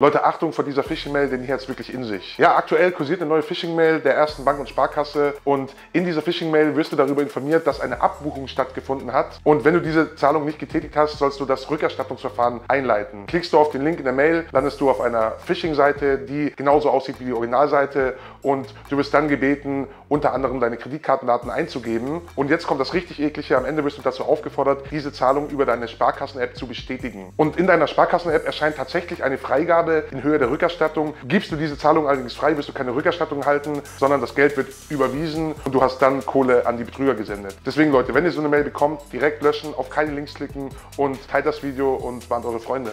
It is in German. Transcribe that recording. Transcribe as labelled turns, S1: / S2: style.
S1: Leute, Achtung vor dieser Phishing-Mail, denn die hat es wirklich in sich. Ja, aktuell kursiert eine neue Phishing-Mail der ersten Bank und Sparkasse und in dieser Phishing-Mail wirst du darüber informiert, dass eine Abbuchung stattgefunden hat und wenn du diese Zahlung nicht getätigt hast, sollst du das Rückerstattungsverfahren einleiten. Klickst du auf den Link in der Mail, landest du auf einer Phishing-Seite, die genauso aussieht wie die Originalseite und du wirst dann gebeten, unter anderem deine Kreditkartendaten einzugeben und jetzt kommt das richtig eklige, am Ende wirst du dazu aufgefordert, diese Zahlung über deine Sparkassen-App zu bestätigen. Und in deiner Sparkassen-App erscheint tatsächlich eine Freigabe Freigabe in Höhe der Rückerstattung. Gibst du diese Zahlung allerdings frei, wirst du keine Rückerstattung halten, sondern das Geld wird überwiesen und du hast dann Kohle an die Betrüger gesendet. Deswegen Leute, wenn ihr so eine Mail bekommt, direkt löschen, auf keine Links klicken und teilt das Video und warnt eure Freunde.